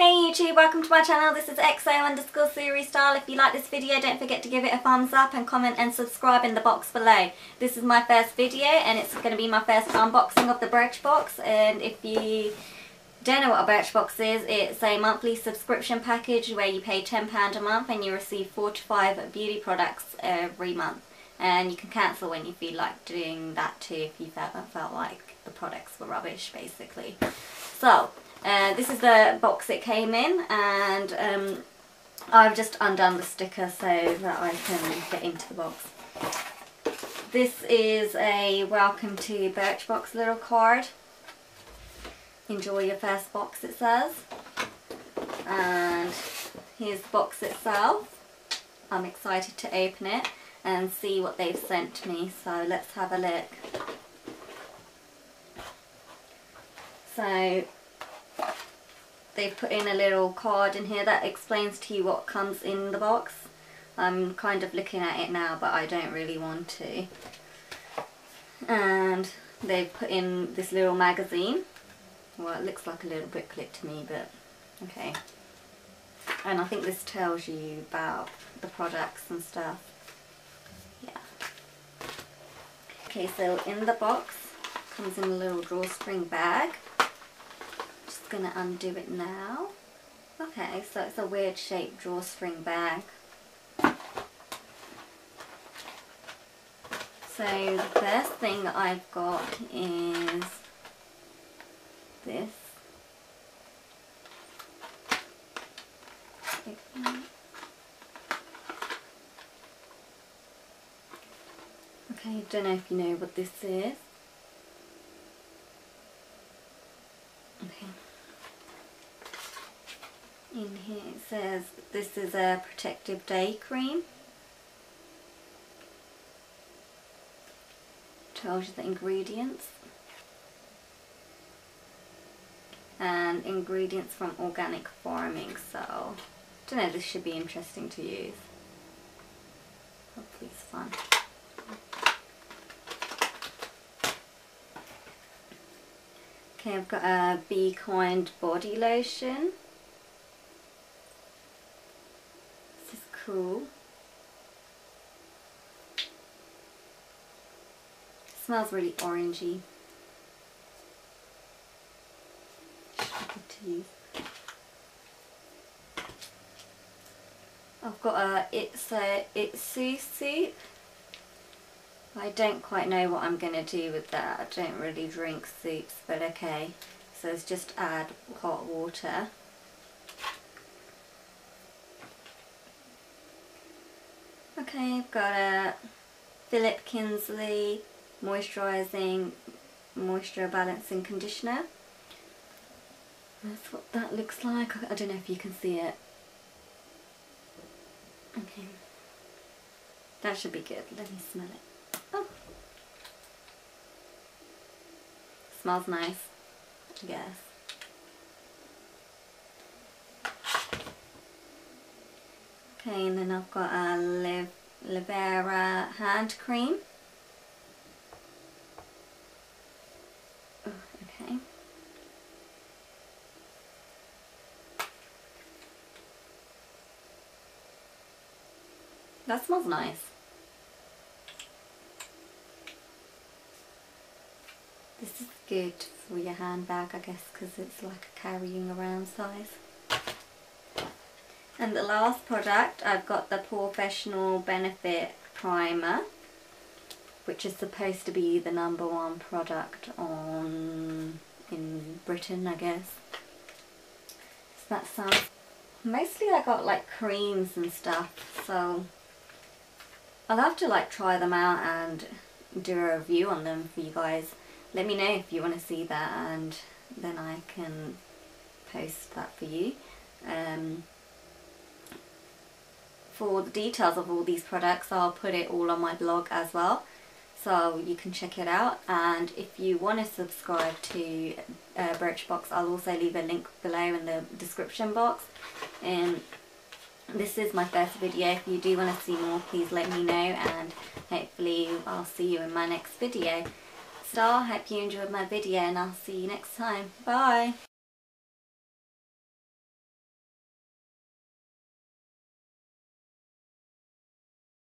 Hey YouTube, welcome to my channel. This is XO underscore series style. If you like this video, don't forget to give it a thumbs up and comment and subscribe in the box below. This is my first video and it's going to be my first unboxing of the Birchbox. And if you don't know what a Birchbox is, it's a monthly subscription package where you pay £10 a month and you receive 4 to 5 beauty products every month. And you can cancel when you feel like doing that too if you felt, felt like the products were rubbish basically. So, uh, this is the box it came in and um, I've just undone the sticker so that I can get into the box. This is a welcome to Birchbox little card. Enjoy your first box it says. And here's the box itself. I'm excited to open it and see what they've sent me so let's have a look. So they've put in a little card in here that explains to you what comes in the box. I'm kind of looking at it now but I don't really want to. And they've put in this little magazine. Well it looks like a little booklet to me but okay. And I think this tells you about the products and stuff. Yeah. Okay so in the box comes in a little drawstring bag going to undo it now. Okay, so it's a weird shaped drawstring bag. So the first thing I've got is this. Okay, I don't know if you know what this is. In here. It says this is a protective day cream. Tells you the ingredients. And ingredients from organic farming so I don't know this should be interesting to use. Hopefully it's fun. Okay I've got a Beekind body lotion cool. smells really orangey. I've got a it's a Itsu soup. I don't quite know what I'm to do with that. I don't really drink soups, but okay. So it's just add hot water. Okay, I've got a Philip Kingsley Moisturising Moisture Balancing Conditioner. That's what that looks like. I don't know if you can see it. Okay. That should be good. Let me smell it. Oh. Smells nice, I guess. Okay, and then I've got a Liv Lavera hand cream. Oh, okay. That smells nice. This is good for your handbag, I guess, because it's like a carrying around size. And the last product, I've got the Porefessional Benefit Primer, which is supposed to be the number one product on in Britain, I guess. So that sounds... Mostly I got like creams and stuff, so I'll have to like try them out and do a review on them for you guys. Let me know if you want to see that and then I can post that for you. Um, for the details of all these products I'll put it all on my blog as well. So you can check it out. And if you want to subscribe to uh, Birchbox I'll also leave a link below in the description box. And this is my first video. If you do want to see more please let me know and hopefully I'll see you in my next video. So I hope you enjoyed my video and I'll see you next time. Bye